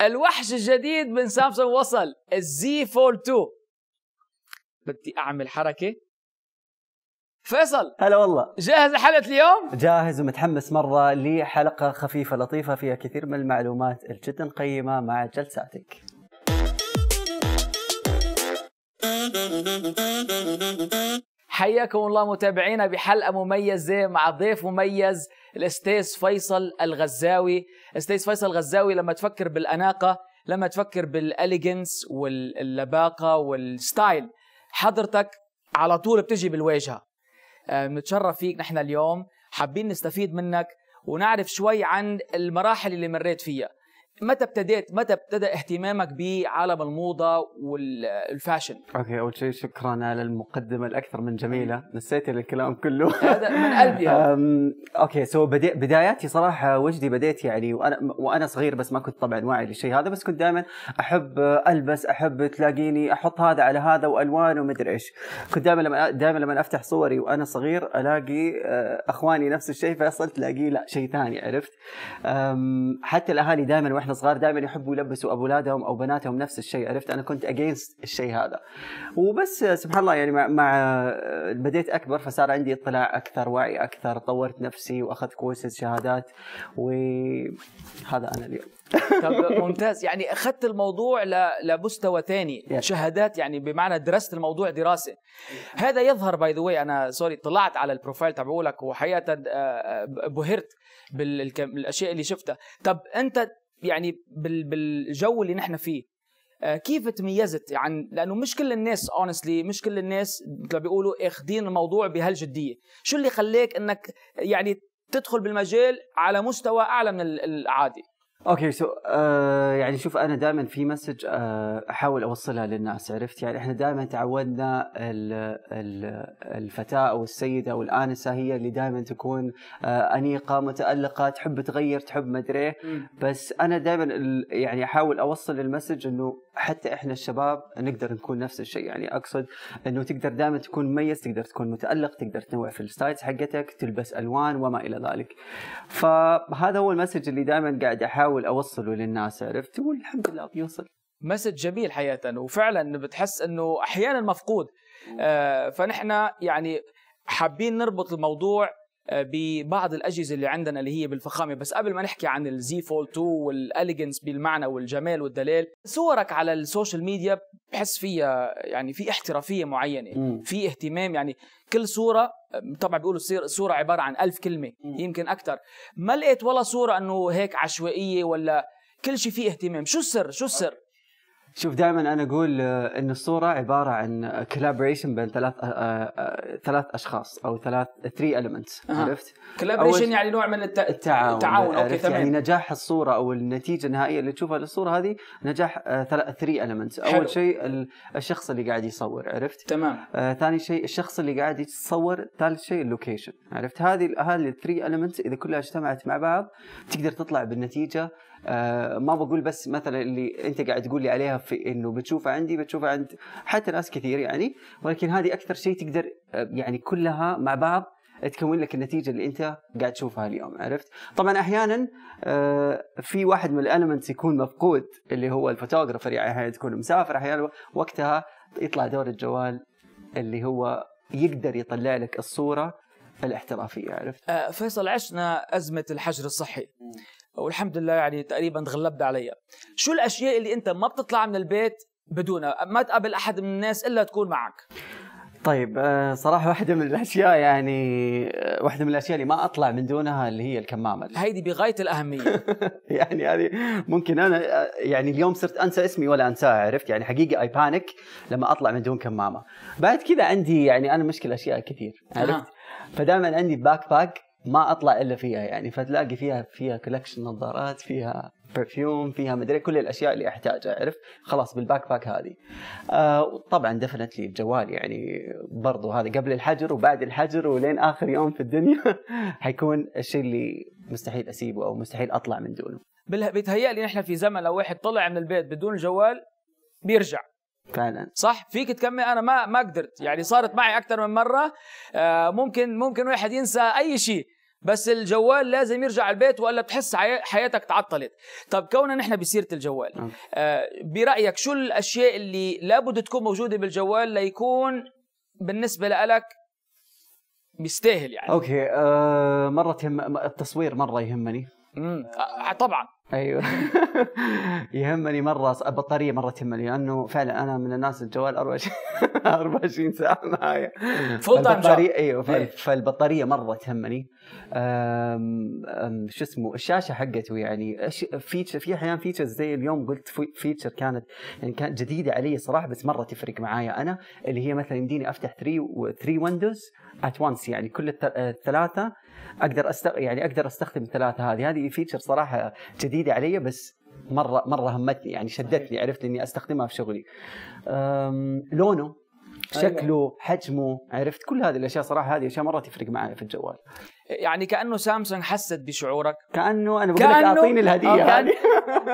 الوحش الجديد من سامسونج وصل الزي فول 2 بدي أعمل حركة. فيصل هلا والله. جاهز لحلقة اليوم؟ جاهز ومتحمس مرة لحلقة خفيفة لطيفة فيها كثير من المعلومات الجدا قيمة مع جلساتك. حياكم الله متابعينا بحلقة مميزة مع ضيف مميز الأستاذ فيصل الغزاوي. أستاذ فيصل الغزاوي لما تفكر بالأناقة لما تفكر بال elegance واللباقة وال style حضرتك على طول بتجي بالواجهة. آه، بنتشرف فيك نحن اليوم. حابين نستفيد منك ونعرف شوي عن المراحل اللي مريت فيها. متى ابتديت متى ابتدى اهتمامك بعالم الموضة وال fashion؟ okay أول شيء شكرا على المقدمة الأكثر من جميلة. نسيت الكلام كله. هذا من قلبي okay so بدي بداياتي صراحة وجدي بديت يعني وأنا وأنا صغير بس ما كنت طبعا واعي للشيء هذا بس كنت دائما أحب ألبس أحب تلاقيني أحط هذا على هذا وألوان ومدري إيش. كنت دائما لما دائما لما أفتح صوري وأنا صغير ألاقي أخواني نفس الشيء فيصل تلاقيه لا شيء ثاني عرفت؟ حتى الأهالي دائما وإحنا صغار دائما يحبوا يلبسوا أولادهم أو بناتهم نفس الشيء. عرفت؟ أنا كنت against الشيء هذا. وبس سبحان الله يعني مع, مع بديت أكبر فصار عندي اطلاع أكثر وعي أكثر طورت نفسي وأخذت كورسز شهادات وهذا أنا اليوم. طب ممتاز. يعني أخذت الموضوع ل- لمستوى ثاني. Yes. شهادات يعني بمعنى درست الموضوع دراسة. هذا يظهر by the way أنا sorry طلعت على ال profile تبعولك وحقيقة آه، آه، بهرت بالاشياء اللي شفتها. طب أنت يعني بال- بالجو اللي نحن فيه. آه، كيف تميزت عن لأنه مش كل الناس honestly مش كل الناس مثل بيقولوا اخذين الموضوع بهالجدية. شو اللي خليك إنك يعني تدخل بالمجال على مستوى أعلى من ال- العادي؟ okay so آه يعني شوف أنا دائما في message آه أحاول أوصلها للناس عرفت يعني إحنا دائما تعودنا ال ال الفتاة أو السيدة أو الآنسة هي اللي دائما تكون آه أنيقة متألقة تحب تغير تحب مدري إيه. بس أنا دائما يعني أحاول أوصل ال message إنه حتى إحنا الشباب نقدر نكون نفس الشيء. يعني أقصد إنه تقدر دائما تكون مميز تقدر تكون متألق تقدر تنوع في ال styles حقتك تلبس ألوان وما إلى ذلك. فهذا هو ال message اللي دائما قاعد أحاول أوصله للناس عرفت؟ والحمد لله بيوصل message جميل حقيقة وفعلا بتحس إنه أحيانا مفقود. آه، فنحن يعني حابين نربط الموضوع ببعض الأجهزة اللي عندنا اللي هي بالفخامة. بس قبل ما نحكي عن ال Z Fold 2 وال elegance بالمعنى والجمال والدلال صورك على ال social media بحس فيها يعني في احترافية معينة مم. في اهتمام. يعني كل صورة آه، طبعا بيقولوا الصورة عبارة عن ألف كلمة مم. يمكن أكثر ما لقيت ولا صورة إنه هيك عشوائية ولا كل شيء فيه اهتمام. شو السر؟ شو السر؟ شوف دائما أنا أقول آه، إن الصورة عبارة عن collaboration بين ثلاث آه، آه، ثلاث أشخاص أو ثلاث three أها. عرفت؟ collaboration أول- يعني نوع من الت... التعاون التعاون okay عرفت؟ تمام يعني نجاح الصورة أو النتيجة النهائية اللي تشوفها للصورة هذه نجاح three حلو. أول شيء ال- الشخص اللي قاعد يصور عرفت؟ تمام آه، ثاني شيء الشخص اللي قاعد يتصور ثالث شيء ال location عرفت هذه هذه ال three elements إذا كلها اجتمعت مع بعض تقدر تطلع بالنتيجة آه ما بقول بس مثلا اللي أنت قاعد تقول لي عليها في إنه بتشوفها عندي بتشوفها عند حتى ناس كثير يعني ولكن هذه أكثر شيء تقدر آه يعني كلها مع بعض تكون لك النتيجة اللي أنت قاعد تشوفها اليوم عرفت؟ طبعا أحيانا آه في واحد من ال elements يكون مفقود اللي هو ال photographer يعني أحيانا تكون مسافر أحيانا وقتها يطلع دور الجوال اللي هو يقدر يطلع لك الصورة الاحترافية عرفت؟ آه فيصل عشنا أزمة الحجر الصحي. والحمد لله يعني تقريبا تغلبت عليها. شو الأشياء اللي أنت ما بتطلع من البيت بدونها ما تقابل أحد من الناس إلا تكون معك؟ طيب آه، صراحة واحدة من الأشياء يعني آه، واحدة من الأشياء اللي ما أطلع من دونها اللي هي الكمامة هيدي بغاية الأهمية. يعني هذه ممكن أنا آه، يعني اليوم صرت أنسى اسمي ولا انساه عرفت؟ يعني حقيقة I panic لما أطلع من دون كمامة. بعد كذا عندي يعني أنا مشكلة أشياء كثير عرفت. فدائما عندي backpack ما أطلع إلا فيها يعني فتلاقي فيها فيها collection نظارات فيها perfume فيها مدري كل الأشياء اللي أحتاجها عرفت خلاص بال backpack هذه. آه طبعا دفنتلي الجوال يعني برضو هذا قبل الحجر وبعد الحجر ولين آخر يوم في الدنيا حيكون الشيء اللي مستحيل أسيبه أو مستحيل أطلع من دونه. بيتهيألي نحن في زمن لو واحد طلع من البيت بدون الجوال بيرجع. فعلا. صح؟ فيك تكمل. أنا ما ما قدرت. يعني صارت معي أكثر من مرة. آه، ممكن ممكن واحد ينسى أي شيء. بس الجوال لازم يرجع البيت والا بتحس حي- حياتك تعطلت. طب كوننا نحن بسيرة الجوال. نعم. آه برأيك شو الأشياء اللي لابد تكون موجودة بالجوال ليكون بالنسبة لك بيستاهل يعني؟ أوكي. آه مرة تهم التصوير مرة يهمني. مم. آه طبعا. أيوه. يهمني مرة البطاريه مرة تهمني لأنه فعلا أنا من الناس الجوال 24 24 ساعة معايا time البطاريه أيوه. فال- فالبطارية مرة تهمني. شو اسمه الشاشة حقته يعني feature في أحيان features زي اليوم قلت في- feature كانت يعني كانت جديدة علي صراحة بس مرة تفرق معايا أنا اللي هي مثلا يمديني أفتح 3 و 3 windows at once يعني كل الثلاثة أقدر أست... يعني أقدر أستخدم الثلاثة هذه. هذه feature صراحة جديدة علي بس مره مرة همتني يعني شدتني عرفت إني أستخدمها في شغلي. لونه شكله حجمه عرفت؟ كل هذه الأشياء صراحة هذه أشياء مرة تفرق معي في الجوال. يعني كأنه سامسونج حست بشعورك؟ كأنه أنا بقول لك كأنه- أعطيني الهدية آه، كأن- هذه.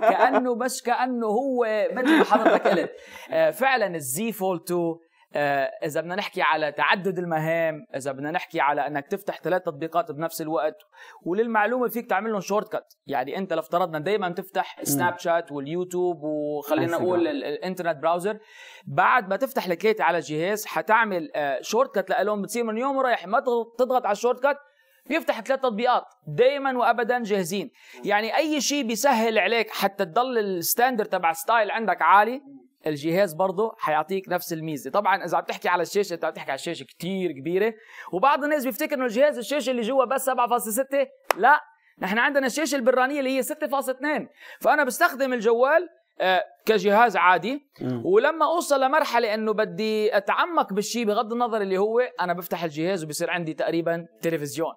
كأنه بس كأنه هو مثل ما حضرتك قلت. آه، فعلا ال Z Fold 2 آه، إذا بدنا نحكي على تعدد المهام إذا بدنا نحكي على إنك تفتح ثلاث تطبيقات بنفس الوقت وللمعلومة فيك تعمل لهم shortcut يعني أنت لو افترضنا دائما تفتح سناب شات واليوتيوب وخلينا. نقول ال- ال internet browser بعد ما تفتح الثلاثه على الجهاز حتعمل shortcut لهم بتصير من يوم ورايح ما تضغط- على ال shortcut بيفتح ثلاث تطبيقات. دائما وابدا جاهزين. يعني أي شيء بيسهل عليك حتى تضل ال standard تبع style عندك عالي الجهاز برضه حيعطيك نفس الميزة. طبعا إذا عم تحكي على الشاشة أنت عم تحكي على الشاشة كتير كبيرة. وبعض الناس بيفتكر إنه الجهاز الشاشة اللي جوا بس 7.6 لا نحن عندنا الشاشة البرانية اللي هي 6.2 فأنا بستخدم الجوال آه، كجهاز عادي. ولما أوصل لمرحلة إنه بدي أتعمق بالشيء بغض النظر اللي هو أنا بفتح الجهاز وبصير عندي تقريبا تلفزيون.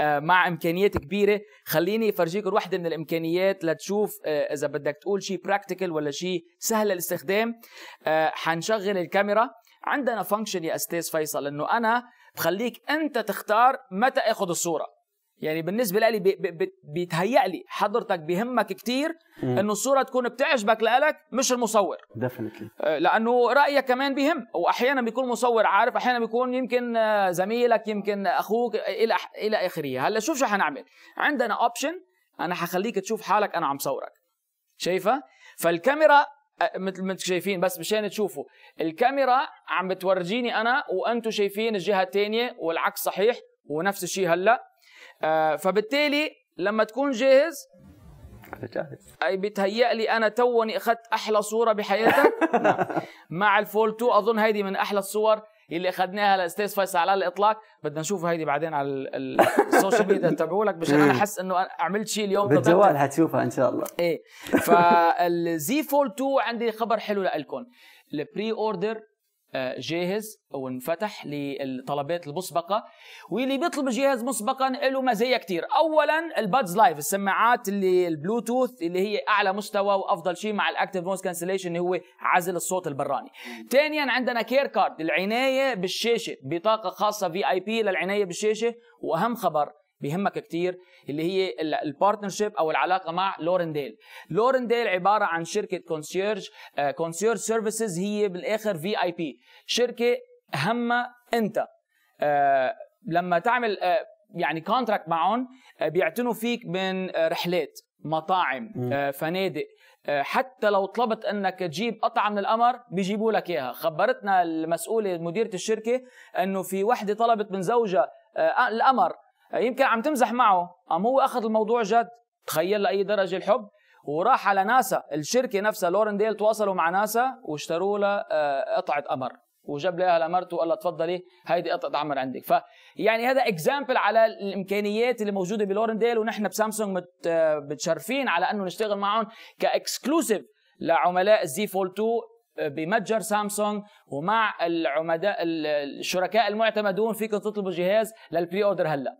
مع إمكانيات كبيرة. خليني افرجيكم واحدة من الإمكانيات لتشوف آه، إذا بدك تقول شيء practical ولا شيء سهل الاستخدام. آه، حنشغل الكاميرا. عندنا function يا أستاذ فيصل إنه أنا بخليك أنت تختار متى آخذ الصورة. يعني بالنسبة لي بي- بي- بي- بيتهيأ لي حضرتك بهمك كتير إنه الصورة تكون بتعجبك لك مش المصور. definitely آه، لأنه رأيك كمان بهم وأحيانا بيكون مصور عارف؟ أحيانا بيكون يمكن آه، زميلك يمكن أخوك إلى إلى آخره. هلأ شوف شو حنعمل. عندنا option أنا حخليك تشوف حالك أنا عم صورك. شايفة؟ فالكاميرا آه، مثل ما أنتم شايفين بس مشان تشوفوا. الكاميرا عم بتورجيني أنا وأنتم شايفين الجهة الثانية والعكس صحيح ونفس الشيء هلأ. آه، فبالتالي لما تكون جاهز أنا جاهز أي بيتهيأ لي أنا توني أخذت أحلى صورة بحياتك. نعم. مع ال Fold 2 أظن هيدي من أحلى الصور اللي أخذناها لأستاذ فيصل على الإطلاق. بدنا نشوف هيدي بعدين على ال- ال- ال social media تبعولك مشان أنا احس إنه أنا عملت شيء اليوم بالجوال حتشوفها إن شاء الله. إيه. فال Z Fold 2 عندي خبر حلو لكم ال pre-order آه، جاهز وانفتح للطلبات المسبقة. واللي بيطلب الجهاز مسبقا له مزايا كتير. أولا ال Buds Live السماعات اللي البلوتوث اللي هي أعلى مستوى وأفضل شيء مع ال active noise cancellation اللي هو عزل الصوت البراني. ثانيا عندنا care card العناية بالشاشة بطاقة خاصة VIP للعناية بالشاشة. وأهم خبر بيهمك كتير اللي هي ال partnership أو العلاقة مع لورنديل لورنديل عبارة عن شركة concierge concierge services هي بالآخر VIP شركة همها أنت. آه، لما تعمل آه، يعني كونتراكت معهم آه، بيعتنوا فيك من رحلات مطاعم فنادق. حتى لو طلبت إنك تجيب قطعة من القمر بيجيبوا لك إياها. خبرتنا المسؤولة مديرة الشركة إنه في وحدة طلبت من زوجها القمر يمكن عم تمزح معه. قام هو أخذ الموضوع جد؟ تخيل لأي درجة الحب. وراح على ناسا. الشركة نفسها لورنديل تواصلوا مع ناسا واشتروا لها آه، قطعة قمر. وجاب لها لمرته وقال لها تفضلي هيدي قطعة قمر عندك. فيعني هذا example على الإمكانيات اللي موجودة بلورنديل ونحن بسامسونج آه، متشرفين على إنه نشتغل معهم ك exclusive لعملاء ال Z Fold 2 بمتجر سامسونج ومع العملاء الشركاء المعتمدون فيكم تطلبوا جهاز لل pre-order هلا.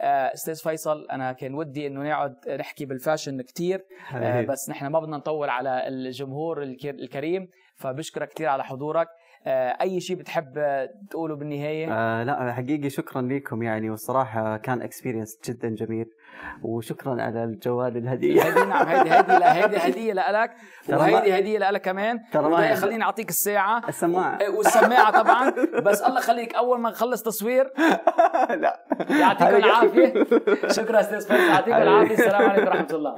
آه، أستاذ فيصل أنا كان ودي إنه نقعد نحكي بال fashion كتير. آه،. بس نحن ما بدنا نطول على الجمهور الك- الكريم فبشكرك كثير على حضورك. أي شيء بتحب آه، تقوله بالنهاية؟ آه لا حقيقي شكرا لكم يعني والصراحة كان اكسبيرينس جدا جميل وشكرا على الجوال الهدية. هدي نعم هيدي هدي لا هيدي هدية لك وهيدي هدية لك كمان. ترى ما. خليني أعطيك الساعة. السماعة. إيه، والسماعة طبعا. بس الله يخليك أول ما نخلص تصوير. لا. يعطيكم العافية. شكرا أستاذ فيصل. يعطيكم. العافية. السلام عليكم ورحمة الله.